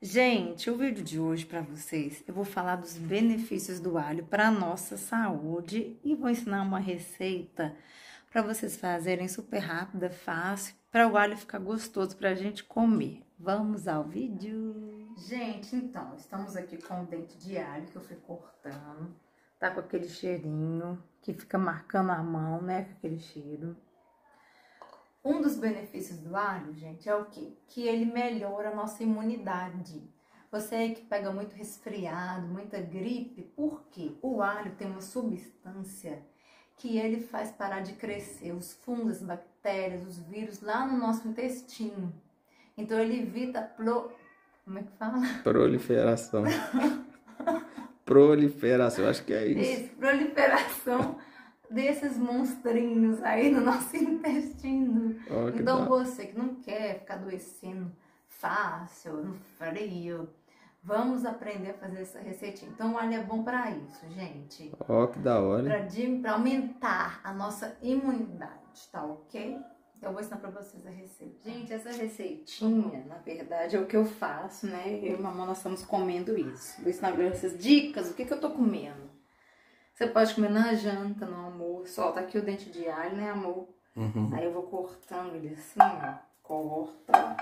Gente, o vídeo de hoje para vocês, eu vou falar dos benefícios do alho para nossa saúde e vou ensinar uma receita para vocês fazerem super rápida, fácil, para o alho ficar gostoso para a gente comer. Vamos ao vídeo. Gente, então, estamos aqui com o dente de alho que eu fui cortando. Tá com aquele cheirinho que fica marcando a mão, né, com aquele cheiro. Um dos benefícios do alho, gente, é o quê? Que ele melhora a nossa imunidade. Você aí que pega muito resfriado, muita gripe, por quê? O alho tem uma substância que ele faz parar de crescer os fungos, as bactérias, os vírus lá no nosso intestino. Então ele evita pro... como é que fala? Proliferação. proliferação, acho que é isso. Isso, proliferação desses monstrinhos aí no nosso intestino. Que então dá. você que não quer ficar adoecendo fácil, no frio, vamos aprender a fazer essa receitinha. Então o alho é bom para isso, gente. Ó, que da hora. Pra aumentar a nossa imunidade, tá ok? Então eu vou ensinar pra vocês a receita. Gente, essa receitinha, na verdade, é o que eu faço, né? Eu e a mamãe, nós estamos comendo isso. Vou ensinar pra vocês dicas, o que que eu tô comendo. Você pode comer na janta, no almoço. Ó, tá aqui o dente de alho, né, amor? Uhum. Aí eu vou cortando ele assim, ó. Corta.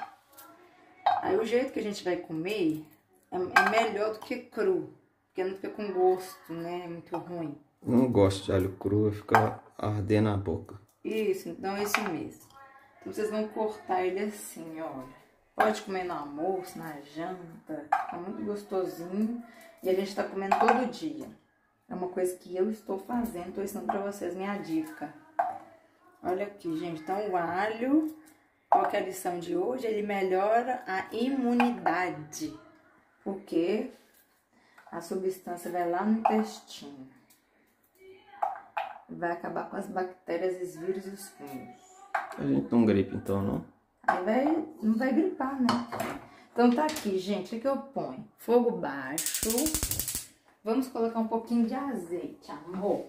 Aí o jeito que a gente vai comer é, é melhor do que cru. Porque não fica com gosto, né? É muito ruim. Não gosto de alho cru, fica ardendo a boca. Isso, então é isso mesmo. Então vocês vão cortar ele assim, olha. Pode comer no almoço, na janta. Tá muito gostosinho. E a gente tá comendo todo dia. É uma coisa que eu estou fazendo, tô ensinando pra vocês minha dica. Olha aqui, gente. Então o alho, qual que é a lição de hoje? Ele melhora a imunidade. Porque a substância vai lá no intestino. Vai acabar com as bactérias, os vírus e os fungos. A gente não gripe então, não? Aí vai, não vai gripar, né? Então tá aqui, gente. O que, que eu ponho? Fogo baixo. Vamos colocar um pouquinho de azeite, amor.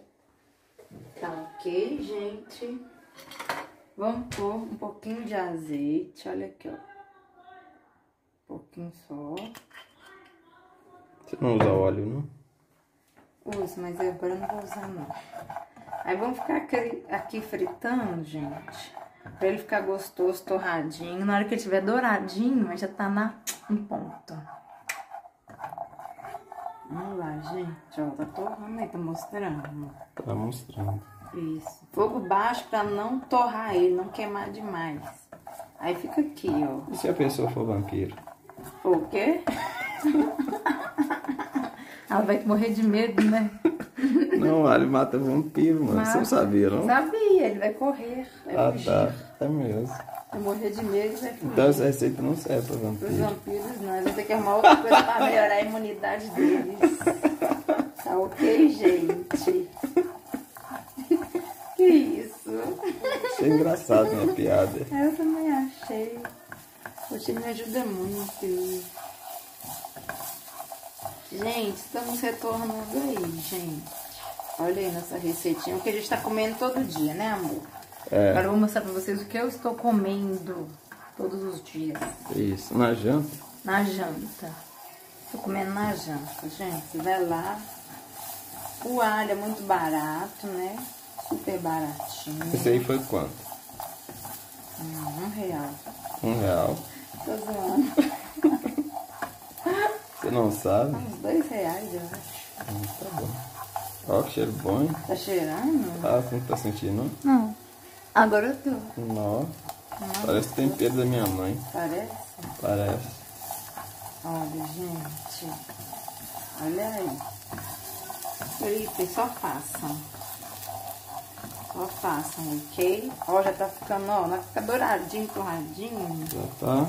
Tá ok, gente? Vamos pôr um pouquinho de azeite. Olha aqui, ó. Um pouquinho só. Você não usa óleo, não? Uso, mas agora eu não vou usar, não. Aí vamos ficar aqui, aqui fritando, gente. Pra ele ficar gostoso, torradinho. Na hora que ele estiver douradinho, já tá na, em ponto. Vamos lá, gente. Ó, tá torrando aí, tá mostrando. Tá mostrando. Isso. Fogo baixo pra não torrar ele, não queimar demais. Aí fica aqui, ó. E se a pessoa for vampiro? O quê? Ela vai morrer de medo, né? Não, alho mata vampiro, mano. Você não sabia, não? Sabia, ele vai correr. Vai Ah, fugir. tá. É mesmo. Morrer de medo vai fugir. Então essa receita não serve pra Os vampiro. vampiros não, eles vão ter que arrumar outra coisa pra melhorar a imunidade deles. Tá ok, gente? Que isso? Achei engraçado minha piada. Eu também achei. Você me ajuda muito. Gente, estamos retornando aí, gente. Olha aí nossa receitinha, o que a gente tá comendo todo dia, né, amor? É, Agora eu vou mostrar pra vocês o que eu estou comendo todos os dias. isso. Na janta? Na janta. Tô comendo na janta, gente. Vai lá. O alho é muito barato, né? Super baratinho. Esse aí foi quanto? Hum, um real. Um real. Tô zoando. Você não sabe? Uns dois reais, eu acho. Hum, Tá bom. Ó, que cheiro bom, hein? Tá cheirando? Ah, você não tá sentindo, Não. Agora eu tô. não? Não. Parece tempero da minha mãe. Parece? Parece. Olha, gente. Olha aí. Eita, só façam. Só façam, ok? Ó, já tá ficando, ó, vai ficar douradinho, torradinho. Já tá.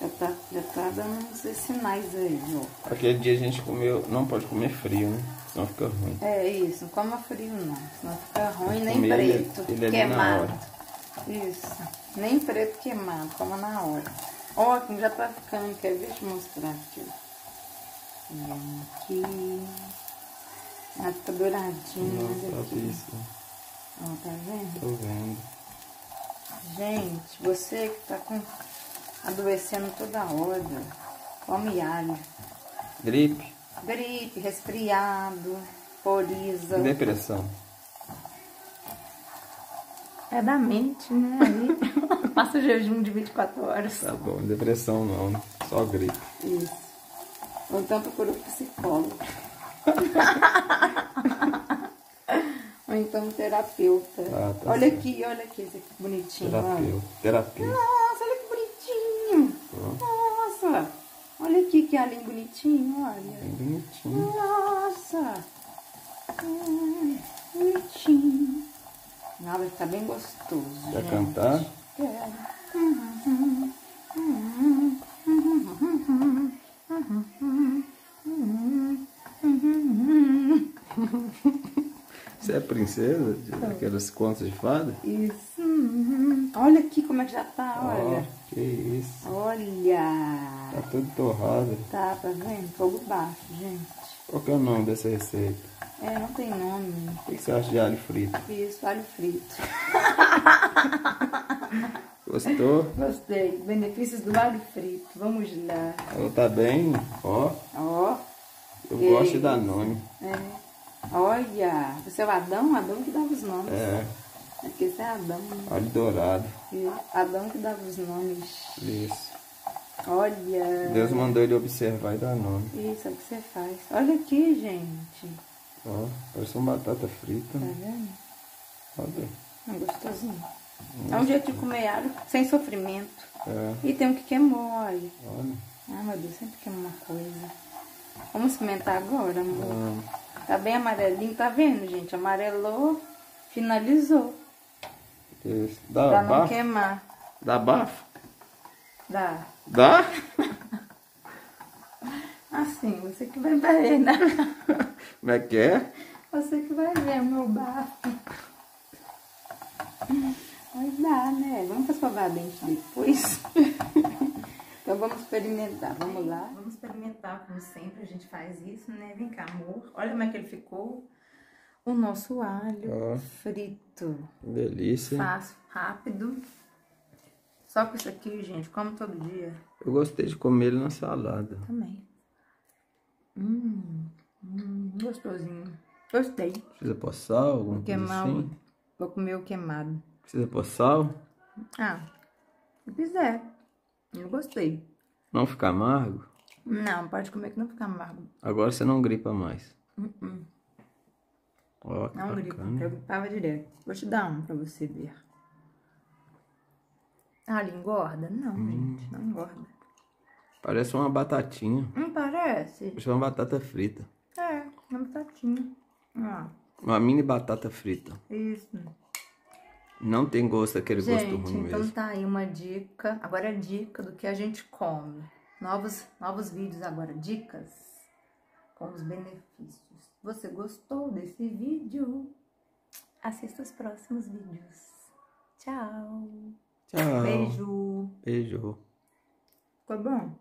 Já tá, já tá dando uns sinais aí, ó. Aquele dia a gente comeu. Não pode comer frio, né? Senão fica ruim. É isso, não coma frio não, senão fica ruim, nem ele- preto, ele ali na queimado. Isso, nem preto queimado, coma na hora. Ó, aqui já tá ficando, quer ver? Deixa eu mostrar aqui. Vem aqui. Ah, fica douradinho, Nossa, aqui. isso. Ó, tá vendo? Tô vendo. Gente, você que tá com adoecendo toda hora. come alho. Gripe. Gripe, resfriado, coriza. Depressão. É da mente, né? Aí passa o jejum de 24 horas. Tá bom, depressão não, né? só gripe. Isso. Ou então procura um psicólogo. Ou então terapeuta. Ah, tá olha certo. aqui, olha aqui, esse aqui bonitinho. Terapeuta. Terapia. Nossa, olha que bonitinho. Nossa. Olha aqui que alho bonitinho, olha. Bem bonitinho. Nossa. Hum. Ah, vai ficar bem gostoso, Quer gente. cantar? Quero. Você é princesa aquelas contas de fada? Isso. Olha aqui como é que já tá, olha. que isso. Olha. Tá tudo torrado. Tá, tá vendo? Fogo baixo, gente. Qual que é o nome dessa receita? É, não tem nome. O que você acha de alho frito? Isso, alho frito. Gostou? Gostei. Benefícios do alho frito. Vamos lá. Ela tá bem, ó. Ó. Eu Ei. gosto de Danone. É. Olha. Você é o Adão? Adão que dava os nomes. É, É porque você é Adão. né? alho dourado. E Adão que dava os nomes. Isso. Olha. Deus mandou ele observar e dar nome. Isso é o que você faz. Olha aqui, gente. Ó, parece uma batata frita. Tá vendo? Olha. É gostosinho. É um jeito de comer alho sem sofrimento. É, E tem um que queimou, olha. olha. Ai, meu Deus, sempre queima uma coisa. Vamos experimentar agora, amor. Ah, Tá bem amarelinho, tá vendo, gente? Amarelou, finalizou. isso. Dá pra não bafo? queimar. Dá bafo? Dá. Dá? Assim, você que vai ver, né? Como é que é? Você que vai ver o meu bafo. Vai dar, né? Vamos escovar dente depois. então vamos experimentar. Vamos lá. Vamos experimentar, como sempre, a gente faz isso, né? Vem cá, amor. Olha como é que ele ficou. O nosso alho Ó. frito. Delícia. Fácil, rápido. Só com isso aqui, gente, como todo dia. Eu gostei de comer ele na salada. Também. Hum, hum, gostosinho. Gostei. Precisa pôr sal, alguma coisa Queimar o... assim? Vou comer o queimado. Precisa pôr sal? Ah, se quiser. Eu gostei. Não ficar amargo? Não, pode comer que não fica amargo. Agora você não gripa mais. Uh-uh. Ó, que Não gripa. Eu gripava direto. Vou te dar um pra você ver. Ah, ele engorda? Não, gente. Não engorda. Parece uma batatinha. Não parece? Parece uma batata frita. É, uma batatinha. Ah, Uma mini batata frita. isso. Não tem gosto, aquele gosto Gente, ruim então mesmo. tá aí uma dica. Agora é dica do que a gente come. Novos, novos vídeos agora, dicas com os benefícios. Você gostou desse vídeo? Assista os próximos vídeos. Tchau. Tchau. Beijo. Beijo. Ficou bom?